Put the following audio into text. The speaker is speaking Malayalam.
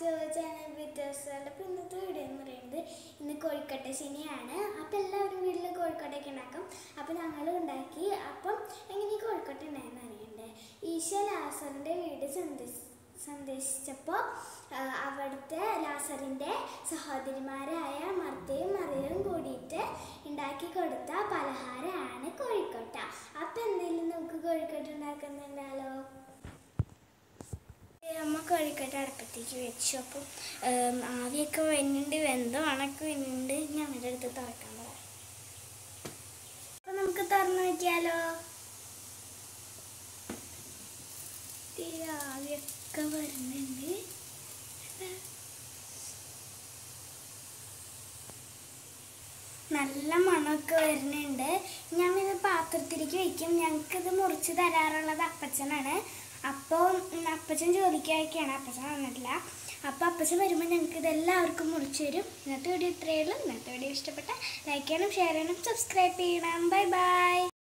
ടു ചാനൽ വീഡിയോസുകളുടെ അപ്പോൾ ഇന്നത്തെ വീഡിയോ എന്ന് പറയുന്നത് ഇന്ന് കോഴിക്കട്ട ശനിയാണ്. അപ്പോൾ എല്ലാവരും വീട്ടിൽ കോഴിക്കട്ടയൊക്കെ ഉണ്ടാക്കും. അപ്പോൾ ഞങ്ങൾ ഉണ്ടാക്കി. അപ്പം എങ്ങനെ കോഴിക്കട്ട ഉണ്ടായെന്ന് അറിയണ്ടേ? ഈശോ ലാസറിന്റെ വീട് സന്ദർശി സന്ദർശിച്ചപ്പോൾ അവിടുത്തെ ലാസറിന്റെ സഹോദരിമാരായ മർത്തയും മറിയും കൂടിയിട്ട് ഉണ്ടാക്കി കൊടുത്ത പലഹാരമാണ് കോഴിക്കട്ട. അപ്പം എന്തെങ്കിലും നമുക്ക് കോഴിക്കട്ട ഉണ്ടാക്കുന്നുണ്ടാലോ അമ്മ കോഴിക്കട്ട അടുപ്പത്തേക്ക് വെച്ചു. അപ്പം ആവിയൊക്കെ വരുന്നുണ്ട് വെന്തോ വരുന്നുണ്ട് ഞാൻ അവരുടെ അടുത്ത് തുറക്കാൻ പറയാം അപ്പൊ നമുക്ക് തുറന്നു നോക്കിയാലോ? ആവിയൊക്കെ വരുന്നുണ്ട് നല്ല മണമൊക്കെ വരുന്നുണ്ട്. ഞാൻ ഇത് പാത്രത്തിലേക്ക് വെക്കും. ഞങ്ങൾക്കിത് മുറിച്ച് തരാറുള്ളത് അപ്പച്ചനാണ്. അപ്പോൾ അപ്പച്ചൻ ജോലിക്കായിക്കാണ് അപ്പച്ചൻ വന്നിട്ടില്ല. അപ്പോൾ അപ്പച്ചൻ വരുമ്പോൾ ഞങ്ങൾക്ക് ഇതെല്ലാവർക്കും മുറിച്ച് തരും. ഇന്നത്തെ വീഡിയോ ഇത്രയേ ഉള്ളൂ. ഇന്നത്തെ വീഡിയോ ഇഷ്ടപ്പെട്ട ലൈക്ക് ചെയ്യണം ഷെയർ ചെയ്യണം സബ്സ്ക്രൈബ് ചെയ്യണം. Bye bye